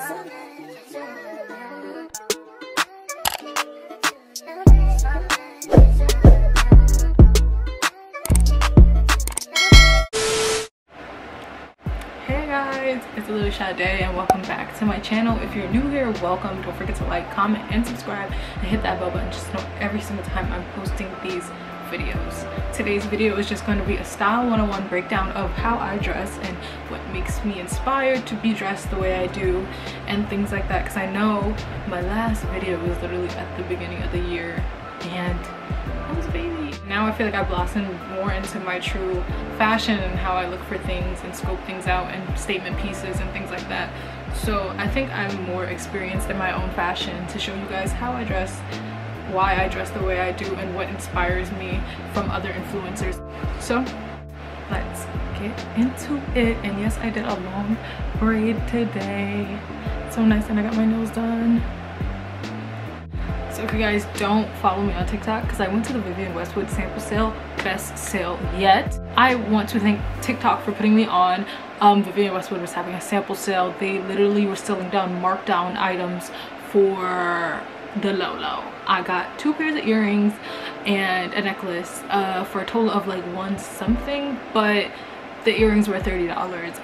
Hey guys, it's little Sade and welcome back to my channel. If you're new here, welcome. Don't forget to like, comment, and subscribe and hit that bell button just know every single time I'm posting these videos. Today's video is just going to be a style 101 breakdown of how I dress and what makes me inspired to be dressed the way I do and things like that because I know my last video was literally at the beginning of the year and I was a baby. Now I feel like I blossomed more into my true fashion and how I look for things and scope things out and statement pieces and things like that. So I think I'm more experienced in my own fashion to show you guys how I dress, why I dress the way I do, and what inspires me from other influencers. So let's get into it. And yes, I did a long braid today. So nice and I got my nails done. So if you guys don't follow me on TikTok, because I went to the Vivienne Westwood sample sale, best sale yet. I want to thank TikTok for putting me on. Um, Vivienne Westwood was having a sample sale. They literally were selling down markdown items for the low low. I got two pairs of earrings and a necklace uh, for a total of like one something, but the earrings were $30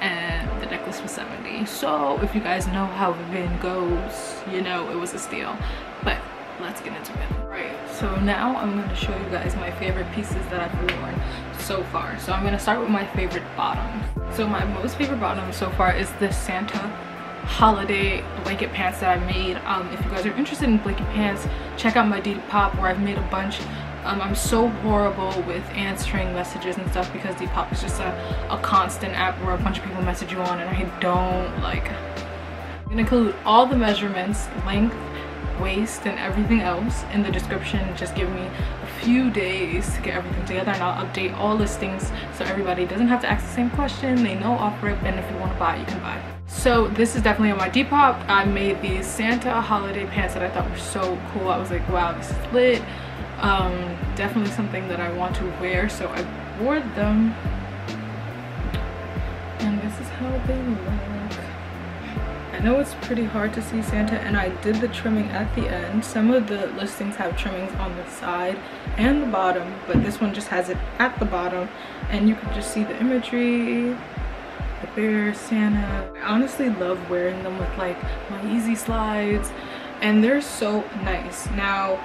and the necklace was 70 so if you guys know how Vivienne goes you know it was a steal. But let's get into it. Right so now i'm going to show you guys my favorite pieces that i've worn so far. So i'm going to start with my favorite bottom so my most favorite bottom so far is the santa holiday blanket pants that i made. Um if you guys are interested in blanket pants check out my depop where i've made a bunch. Um, I'm so horrible with answering messages and stuff because Depop is just a, a constant app where a bunch of people message you on and I don't like. I'm gonna include all the measurements, length, waist and everything else in the description. Just give me a few days to get everything together and i'll update all listings so everybody doesn't have to ask the same question. They know off rip and if you want to buy you can buy so this is definitely on my depop. I made these santa holiday pants that i thought were so cool. I was like wow this is lit. Um definitely something that i want to wear so i wore them. And this is how they look. I know it's pretty hard to see Santa and I did the trimming at the end. Some of the listings have trimmings on the side and the bottom, but this one just has it at the bottom and you can just see the imagery, the bear, Santa. I honestly love wearing them with like my Yeezy slides and they're so nice. Now,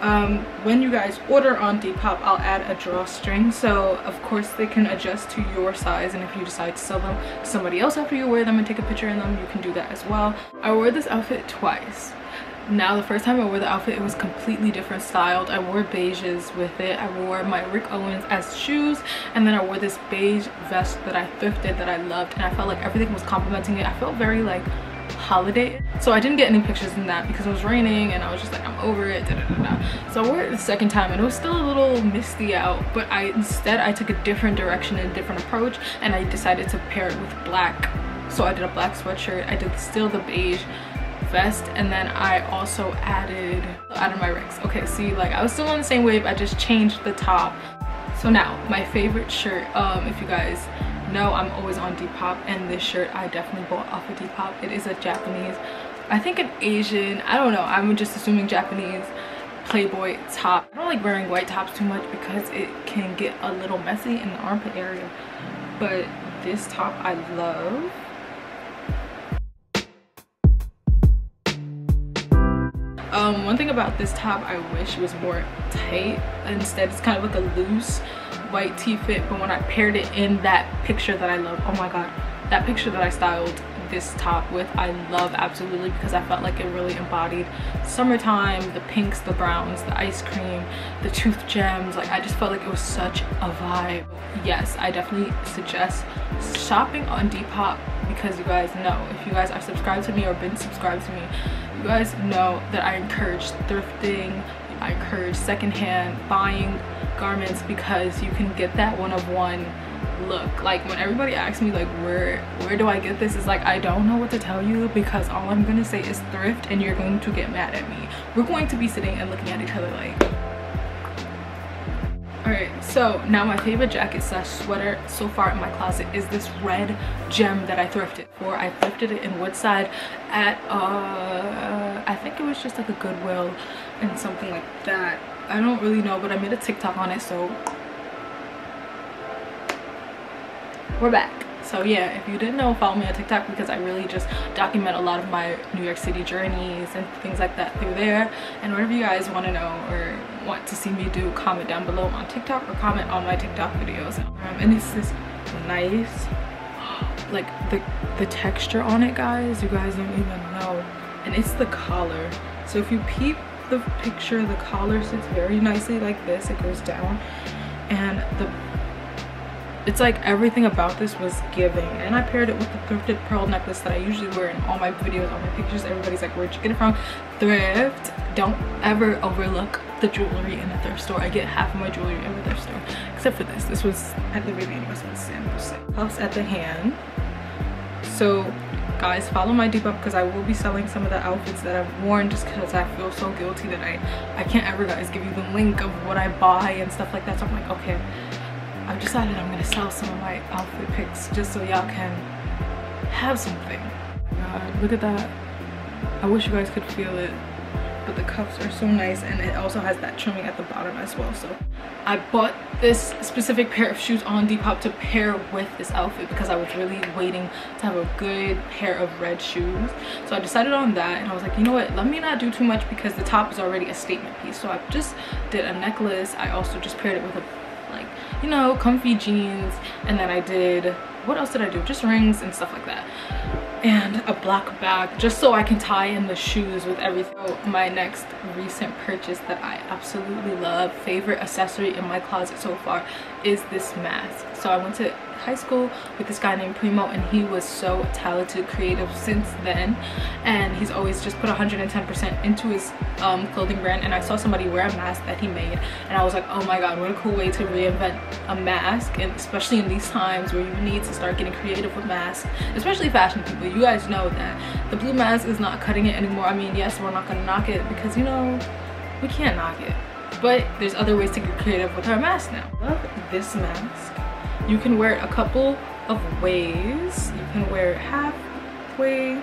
um, when you guys order on Depop, I'll add a drawstring. So of course they can adjust to your size and if you decide to sell them to somebody else after you wear them and take a picture in them, you can do that as well. I wore this outfit twice. Now the first time I wore the outfit, it was completely different styled. I wore beiges with it. I wore my Rick Owens as shoes and then I wore this beige vest that I thrifted that I loved and I felt like everything was complementing it. I felt very like holiday so i didn't get any pictures in that because it was raining and i was just like i'm over it da, da, da, so i wore it the second time and it was still a little misty out but i instead i took a different direction and a different approach and i decided to pair it with black so i did a black sweatshirt i did still the beige vest and then i also added out of my rings okay see like i was still on the same wave i just changed the top so now my favorite shirt um if you guys know I'm always on Depop and this shirt I definitely bought off of Depop. It is a Japanese, I think an Asian, I don't know, I'm just assuming Japanese Playboy top. I don't like wearing white tops too much because it can get a little messy in the armpit area. But this top I love. Um, one thing about this top I wish was more tight. Instead it's kind of like a loose white tee fit but when I paired it in that picture that I love oh my god that picture that I styled this top with I love absolutely because I felt like it really embodied summertime the pinks the browns the ice cream the tooth gems. Like I just felt like it was such a vibe. Yes I definitely suggest shopping on Depop because you guys know if you guys are subscribed to me or been subscribed to me you guys know that I encourage thrifting I encourage secondhand buying garments because you can get that one of one look. Like when everybody asks me like where where do i get this? It's like i don't know what to tell you because all i'm gonna say is thrift and you're going to get mad at me. We're going to be sitting and looking at each other like Alright, so now my favorite jacket slash sweater so far in my closet is this red gem that I thrifted for. I thrifted it in Woodside at, uh, I think it was just like a Goodwill and something like that. I don't really know, but I made a TikTok on it, so we're back so yeah if you didn't know follow me on tiktok because i really just document a lot of my new york city journeys and things like that through there. And whatever you guys want to know or want to see me do comment down below on tiktok or comment on my tiktok videos. Um, and it's this nice. Like the the texture on it guys you guys don't even know. And it's the collar. So if you peep the picture the collar sits very nicely like this. It goes down. And the it's like everything about this was giving. And i paired it with the thrifted pearl necklace that i usually wear in all my videos all my pictures. Everybody's like where'd you get it from? Thrift. Don't ever overlook the jewelry in a thrift store. I get half of my jewelry in a thrift store except for this. This was at the Vivienne sample Puffs at the hand. So guys follow my depop because i will be selling some of the outfits that i've worn just because i feel so guilty that i i can't ever guys give you the link of what i buy and stuff like that. So i'm like okay I've decided I'm gonna sell some of my outfit pics just so y'all can have something. God, look at that. I wish you guys could feel it, but the cuffs are so nice and it also has that trimming at the bottom as well. So I bought this specific pair of shoes on Depop to pair with this outfit because I was really waiting to have a good pair of red shoes. So I decided on that and I was like, you know what, let me not do too much because the top is already a statement piece. So I just did a necklace. I also just paired it with a you know comfy jeans and then i did what else did i do just rings and stuff like that and a black bag just so I can tie in the shoes with everything. So my next recent purchase that I absolutely love, favorite accessory in my closet so far is this mask. So I went to high school with this guy named Primo and he was so talented, creative since then. And he's always just put 110% into his um, clothing brand. And I saw somebody wear a mask that he made and I was like, oh my God, what a cool way to reinvent a mask. And especially in these times where you need to start getting creative with masks, especially fashion people. You guys know that the blue mask is not cutting it anymore. I mean, yes, we're not gonna knock it because you know, we can't knock it. But there's other ways to get creative with our mask now. Love this mask you can wear it a couple of ways. You can wear it halfway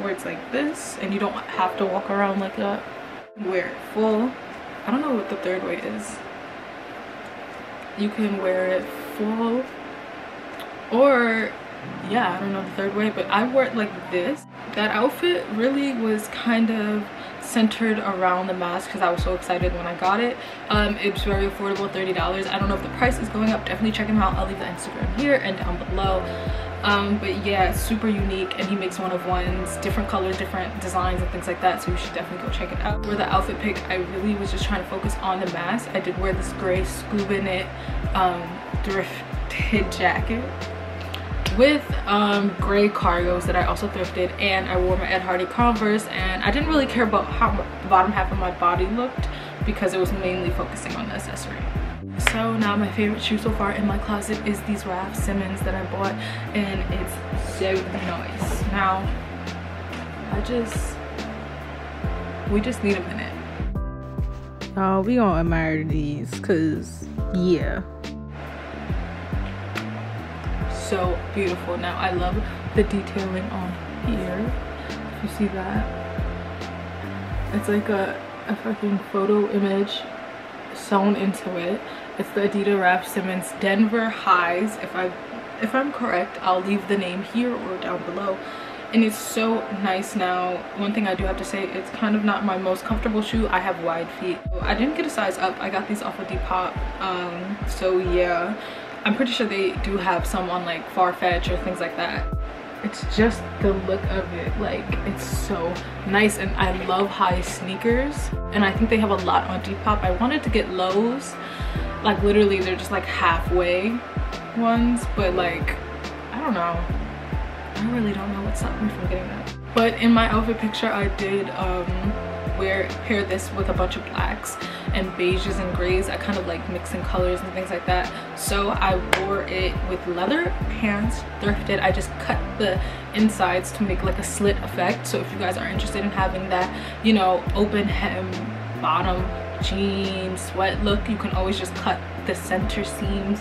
where it's like this and you don't have to walk around like that. Wear it full. I don't know what the third way is. You can wear it full. Or yeah i don't know the third way but i wore it like this. That outfit really was kind of centered around the mask because I was so excited when I got it. Um, it's very affordable, $30. I don't know if the price is going up. Definitely check him out. I'll leave the Instagram here and down below. Um, but yeah, super unique and he makes one of ones, different colors, different designs and things like that. So you should definitely go check it out. For the outfit pick, I really was just trying to focus on the mask. I did wear this gray scuba knit um, thrifted jacket with um, gray cargos that I also thrifted and I wore my Ed Hardy Converse and I didn't really care about how the bottom half of my body looked because it was mainly focusing on the accessory. So now my favorite shoe so far in my closet is these Raf Simons that I bought and it's so nice. Now, I just, we just need a minute. Oh, we gonna admire these cause yeah so beautiful. Now i love the detailing on here. You see that. It's like a, a fucking photo image sewn into it. It's the adidas raf Simons denver highs. If i if i'm correct i'll leave the name here or down below. And it's so nice now. One thing i do have to say it's kind of not my most comfortable shoe. I have wide feet. I didn't get a size up. I got these off of depop. Um so yeah I'm pretty sure they do have some on like Farfetch or things like that. It's just the look of it, like it's so nice and I love high sneakers and I think they have a lot on Depop. I wanted to get lows, like literally they're just like halfway ones, but like, I don't know. I really don't know what's stopping me from getting that. But in my outfit picture, I did um, wear pair this with a bunch of blacks and beiges and grays. I kind of like mixing colors and things like that. So i wore it with leather pants thrifted. I just cut the insides to make like a slit effect. So if you guys are interested in having that you know open hem bottom jean sweat look you can always just cut the center seams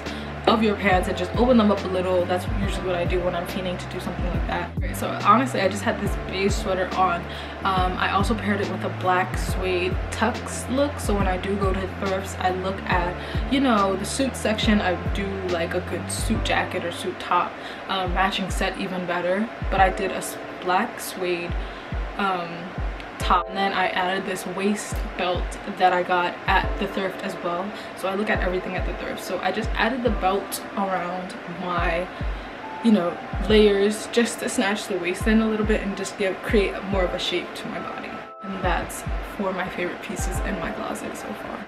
of your pants and just open them up a little. That's usually what i do when i'm feeling to do something like that. So honestly i just had this beige sweater on. Um, i also paired it with a black suede tux look. So when i do go to thrifts i look at you know the suit section. I do like a good suit jacket or suit top um, matching set even better. But i did a black suede um, top. And then I added this waist belt that I got at the thrift as well. So I look at everything at the thrift. So I just added the belt around my you know layers just to snatch the waist in a little bit and just give create more of a shape to my body. And that's for my favorite pieces in my closet so far.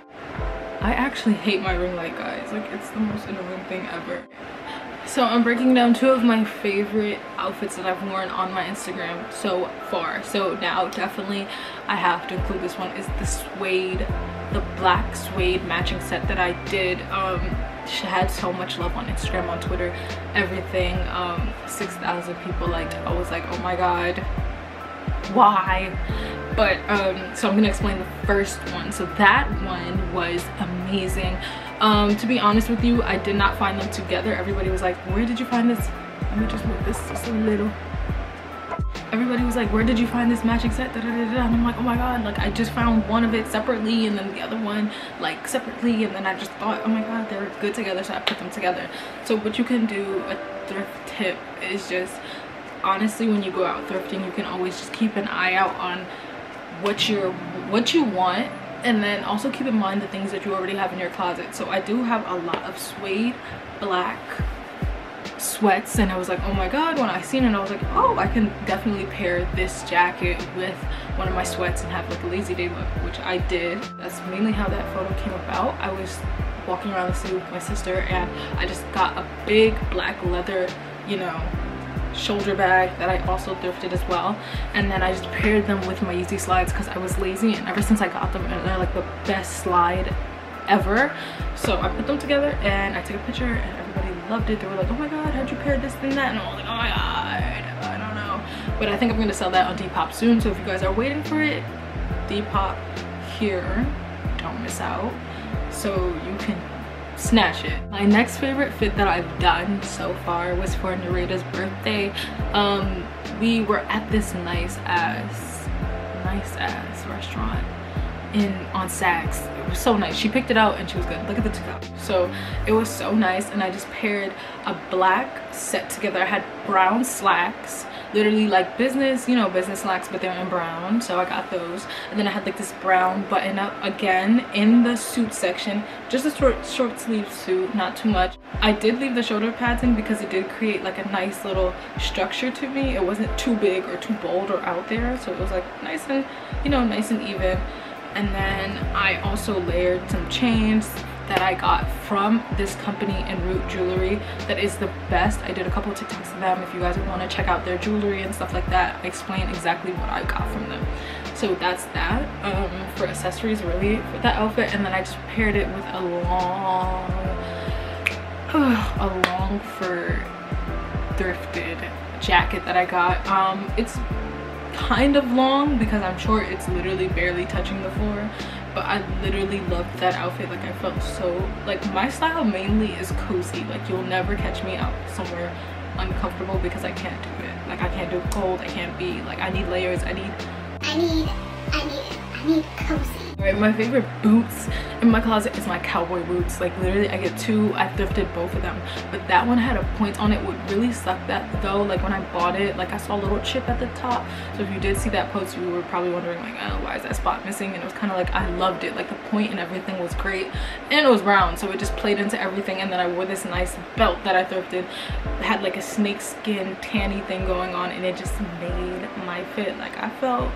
I actually hate my ring light guys. Like it's the most annoying thing ever so I'm breaking down two of my favorite outfits that I've worn on my Instagram so far. So now definitely I have to include this one is the suede, the black suede matching set that I did. Um, she had so much love on Instagram, on Twitter, everything. Um, 6,000 people liked I was like, oh my god, why? But um, so I'm gonna explain the first one. So that one was amazing. Um to be honest with you i did not find them together. Everybody was like where did you find this? Let me just move this just a little. Everybody was like where did you find this matching set? Da, da, da, and i'm like oh my god like i just found one of it separately and then the other one like separately and then i just thought oh my god they're good together so i put them together. So what you can do a thrift tip is just honestly when you go out thrifting you can always just keep an eye out on what you're what you want and then also keep in mind the things that you already have in your closet. So i do have a lot of suede black sweats and i was like oh my god when i seen it i was like oh i can definitely pair this jacket with one of my sweats and have like a lazy day look which i did. That's mainly how that photo came about. I was walking around the city with my sister and i just got a big black leather you know shoulder bag that I also thrifted as well. And then I just paired them with my Yeezy slides because I was lazy and ever since I got them they're like the best slide ever. So I put them together and I took a picture and everybody loved it. They were like oh my god how'd you pair this and that? And I was like oh my god I don't know. But I think I'm gonna sell that on Depop soon. So if you guys are waiting for it Depop here. Don't miss out. So you can snatch it. My next favorite fit that I've done so far was for Nereda's birthday. Um, we were at this nice ass, nice ass restaurant in on Saks. It was so nice. She picked it out and she was good. Look at the two. So it was so nice and I just paired a black set together. I had brown slacks literally like business you know business slacks but they're in brown so i got those. And then i had like this brown button up again in the suit section just a short short sleeve suit not too much. I did leave the shoulder pads in because it did create like a nice little structure to me. It wasn't too big or too bold or out there so it was like nice and you know nice and even. And then i also layered some chains that I got from this company en route jewelry that is the best. I did a couple of TikToks of them if you guys want to check out their jewelry and stuff like that. I explain exactly what I got from them. So that's that um, for accessories really for that outfit and then I just paired it with a long, a long fur thrifted jacket that I got. Um, it's kind of long because I'm short. It's literally barely touching the floor but I literally loved that outfit like I felt so like my style mainly is cozy like you'll never catch me out somewhere uncomfortable because I can't do it. Like I can't do cold I can't be like I need layers I need I need I need Cozy Right, my favorite boots in my closet is my cowboy boots. Like literally I get two, I thrifted both of them. But that one had a point on it. would really suck that though, like when I bought it, like I saw a little chip at the top. So if you did see that post, you were probably wondering like, oh, why is that spot missing? And it was kind of like, I loved it. Like the point and everything was great. And it was brown, so it just played into everything. And then I wore this nice belt that I thrifted. It had like a snake skin tanny thing going on and it just made my fit. Like I felt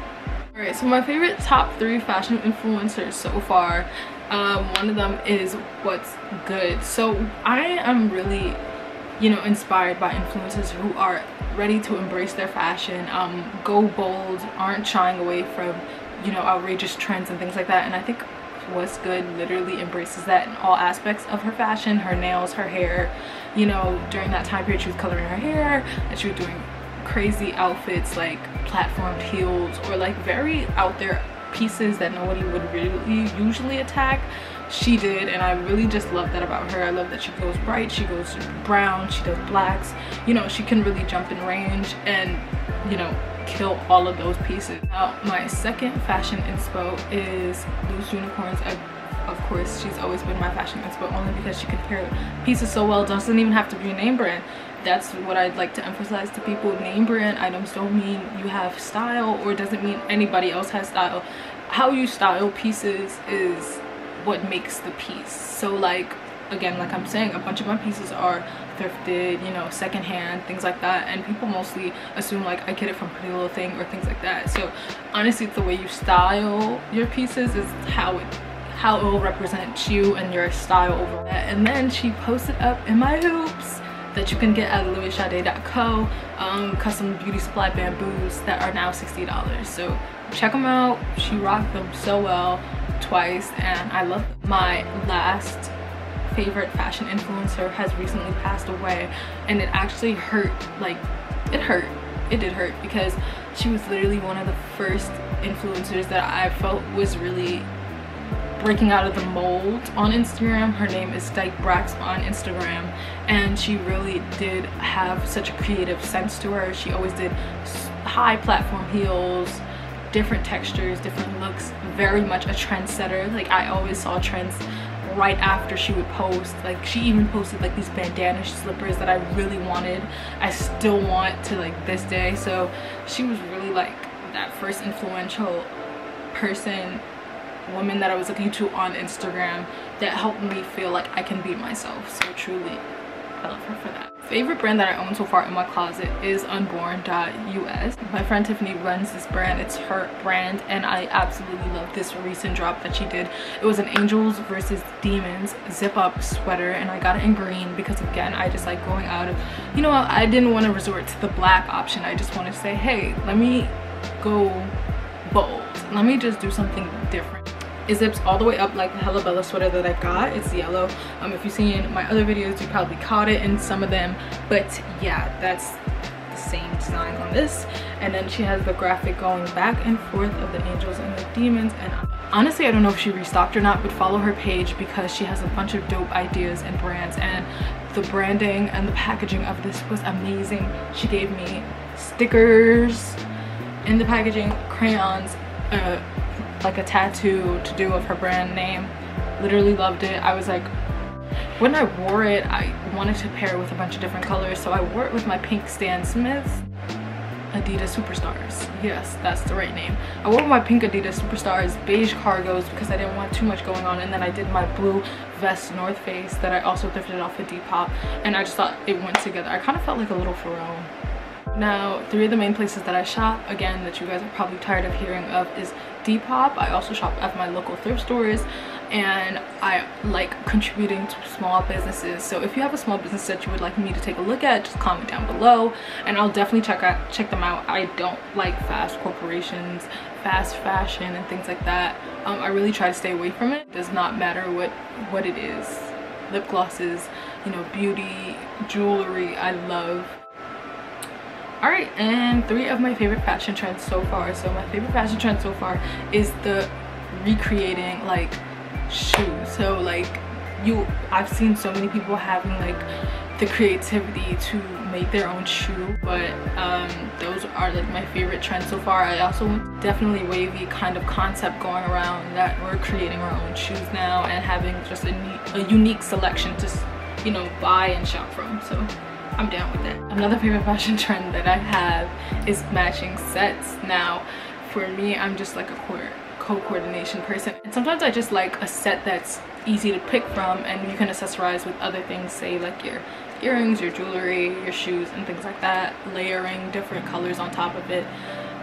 Alright, so my favorite top three fashion influencers so far, um, one of them is What's Good. So I am really, you know, inspired by influencers who are ready to embrace their fashion, um, go bold, aren't shying away from, you know, outrageous trends and things like that. And I think What's Good literally embraces that in all aspects of her fashion, her nails, her hair. You know, during that time period she was coloring her hair and she was doing crazy outfits like platformed heels or like very out there pieces that nobody would really usually attack. She did and i really just love that about her. I love that she goes bright she goes brown she does blacks. You know she can really jump in range and you know kill all of those pieces. Now my second fashion inspo is loose unicorns I, of course she's always been my fashion inspo only because she can pair pieces so well doesn't even have to be a name brand that's what I'd like to emphasize to people. Name brand items don't mean you have style or doesn't mean anybody else has style. How you style pieces is what makes the piece. So like, again, like I'm saying, a bunch of my pieces are thrifted, you know, secondhand, things like that. And people mostly assume like I get it from Pretty Little Thing or things like that. So honestly, the way you style your pieces is how it how it will represent you and your style overall. And then she posted up in my hoops that you can get at oliviasade.co um, custom beauty supply bamboos that are now $60 so check them out she rocked them so well twice and I love them. my last favorite fashion influencer has recently passed away and it actually hurt like it hurt it did hurt because she was literally one of the first influencers that I felt was really breaking out of the mold on Instagram. Her name is Dyke Brax on Instagram and she really did have such a creative sense to her. She always did high platform heels, different textures, different looks, very much a trendsetter. Like I always saw trends right after she would post like she even posted like these bandana slippers that I really wanted I still want to like this day so she was really like that first influential person woman that I was looking to on Instagram that helped me feel like I can be myself. So truly, I love her for that. Favorite brand that I own so far in my closet is unborn.us. My friend Tiffany runs this brand. It's her brand and I absolutely love this recent drop that she did. It was an angels versus demons zip up sweater and I got it in green because again, I just like going out of, you know, I didn't want to resort to the black option. I just wanted to say, hey, let me go bold. Let me just do something different it zips all the way up like the Hella Bella sweater that I got. It's yellow. Um, if you've seen my other videos, you probably caught it in some of them. But yeah, that's the same design on this. And then she has the graphic going back and forth of the angels and the demons. And honestly, I don't know if she restocked or not, but follow her page because she has a bunch of dope ideas and brands. And the branding and the packaging of this was amazing. She gave me stickers in the packaging, crayons, uh, like a tattoo to do of her brand name. Literally loved it. I was like when i wore it i wanted to pair it with a bunch of different colors so i wore it with my pink stan smiths adidas superstars. Yes that's the right name. I wore my pink adidas superstars beige cargos because i didn't want too much going on and then i did my blue vest north face that i also thrifted off of depop and i just thought it went together. I kind of felt like a little Pharrell. Now three of the main places that i shop again that you guys are probably tired of hearing of is Depop. I also shop at my local thrift stores and I like contributing to small businesses. So if you have a small business that you would like me to take a look at, just comment down below and I'll definitely check out check them out. I don't like fast corporations, fast fashion and things like that. Um, I really try to stay away from it. it. Does not matter what what it is. Lip glosses, you know, beauty, jewelry, I love all right and three of my favorite fashion trends so far so my favorite fashion trend so far is the recreating like shoes. So like you i've seen so many people having like the creativity to make their own shoe but um, those are like my favorite trends so far. I also definitely wavy kind of concept going around that we're creating our own shoes now and having just a, a unique selection to you know buy and shop from so I'm down with it. Another favorite fashion trend that I have is matching sets. Now, for me, I'm just like a co-coordination person. And sometimes I just like a set that's easy to pick from and you can accessorize with other things, say like your earrings, your jewelry, your shoes, and things like that. Layering different colors on top of it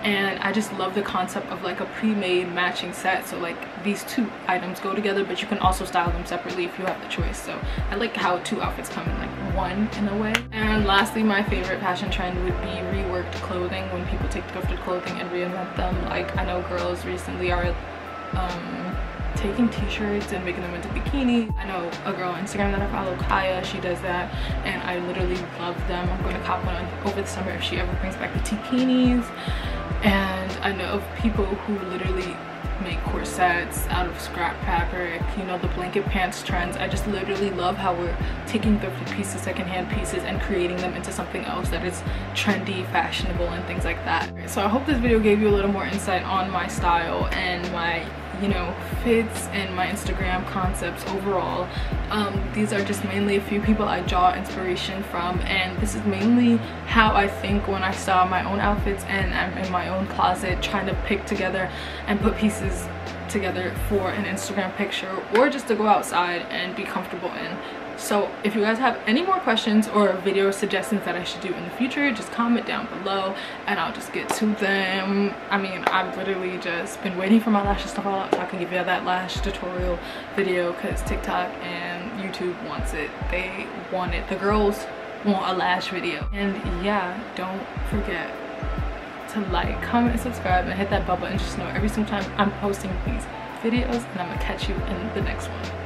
and I just love the concept of like a pre-made matching set. So like these two items go together but you can also style them separately if you have the choice. So I like how two outfits come in like one in a way. And lastly my favorite fashion trend would be reworked clothing. When people take thrifted clothing and reinvent them like I know girls recently are um, taking t-shirts and making them into bikinis. I know a girl on Instagram that I follow, Kaya, she does that and I literally love them. I'm going to cop one over the summer if she ever brings back the tikinis and I know of people who literally make corsets out of scrap fabric you know the blanket pants trends i just literally love how we're taking thrifted pieces secondhand pieces and creating them into something else that is trendy fashionable and things like that so i hope this video gave you a little more insight on my style and my you know fits and my instagram concepts overall. Um, these are just mainly a few people i draw inspiration from and this is mainly how i think when i style my own outfits and i'm in my own closet trying to pick together and put pieces together for an instagram picture or just to go outside and be comfortable in. So if you guys have any more questions or video suggestions that i should do in the future just comment down below and i'll just get to them. I mean i've literally just been waiting for my lashes to fall out so i can give you that lash tutorial video because tiktok and youtube wants it. They want it. The girls want a lash video. And yeah don't forget to like comment subscribe and hit that bell button. Just to know every single time i'm posting these videos and i'm gonna catch you in the next one